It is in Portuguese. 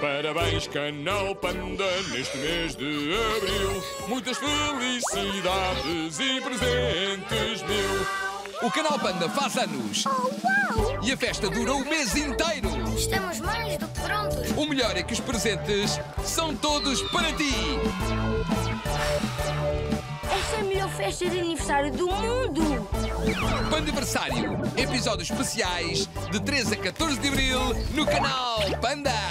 Parabéns, Canal Panda, neste mês de abril. Muitas felicidades e presentes mil. O Canal Panda faz anos Oh, uau! e a festa dura o mês inteiro. Estamos mais do que prontos. O melhor é que os presentes são todos para ti. Esta é a melhor festa de aniversário do mundo! Pandiversário, episódios especiais de 13 a 14 de abril no Canal Panda.